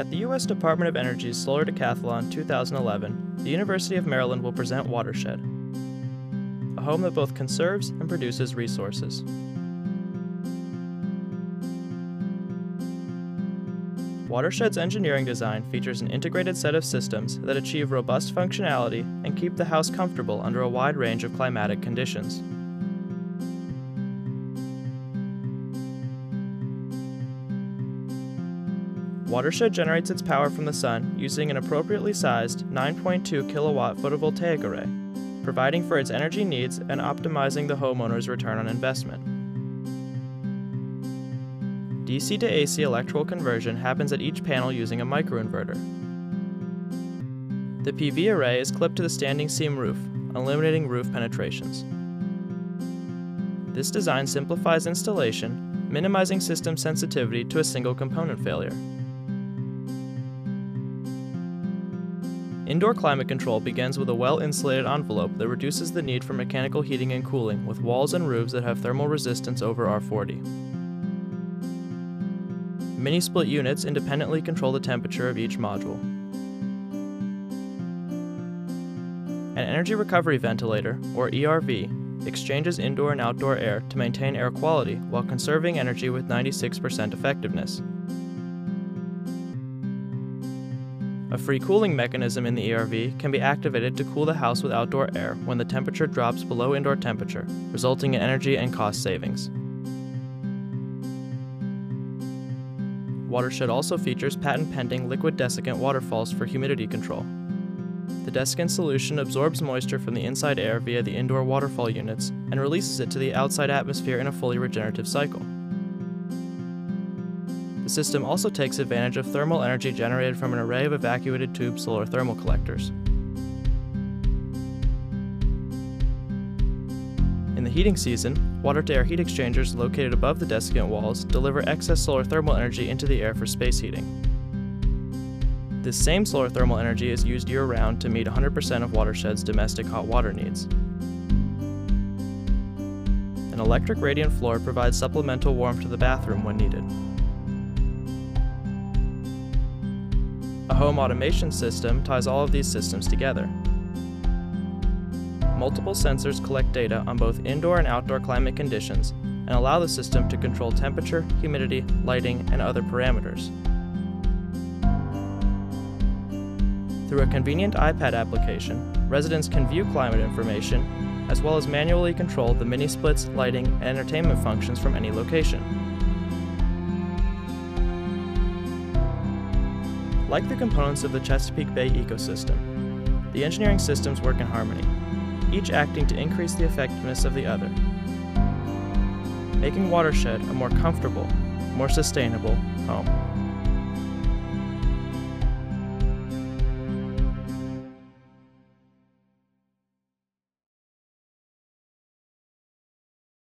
At the U.S. Department of Energy's Solar Decathlon 2011, the University of Maryland will present Watershed, a home that both conserves and produces resources. Watershed's engineering design features an integrated set of systems that achieve robust functionality and keep the house comfortable under a wide range of climatic conditions. Watershed generates its power from the sun using an appropriately sized 9.2 kilowatt photovoltaic array, providing for its energy needs and optimizing the homeowner's return on investment. DC to AC electrical conversion happens at each panel using a microinverter. The PV array is clipped to the standing seam roof, eliminating roof penetrations. This design simplifies installation, minimizing system sensitivity to a single component failure. Indoor climate control begins with a well insulated envelope that reduces the need for mechanical heating and cooling with walls and roofs that have thermal resistance over R40. Mini split units independently control the temperature of each module. An energy recovery ventilator, or ERV, exchanges indoor and outdoor air to maintain air quality while conserving energy with 96% effectiveness. A free cooling mechanism in the ERV can be activated to cool the house with outdoor air when the temperature drops below indoor temperature, resulting in energy and cost savings. Watershed also features patent pending liquid desiccant waterfalls for humidity control. The desiccant solution absorbs moisture from the inside air via the indoor waterfall units and releases it to the outside atmosphere in a fully regenerative cycle. The system also takes advantage of thermal energy generated from an array of evacuated tube solar thermal collectors. In the heating season, water to air heat exchangers located above the desiccant walls deliver excess solar thermal energy into the air for space heating. This same solar thermal energy is used year round to meet 100% of Watershed's domestic hot water needs. An electric radiant floor provides supplemental warmth to the bathroom when needed. A home automation system ties all of these systems together. Multiple sensors collect data on both indoor and outdoor climate conditions and allow the system to control temperature, humidity, lighting, and other parameters. Through a convenient iPad application, residents can view climate information as well as manually control the mini splits, lighting, and entertainment functions from any location. Like the components of the Chesapeake Bay ecosystem, the engineering systems work in harmony, each acting to increase the effectiveness of the other, making Watershed a more comfortable, more sustainable home.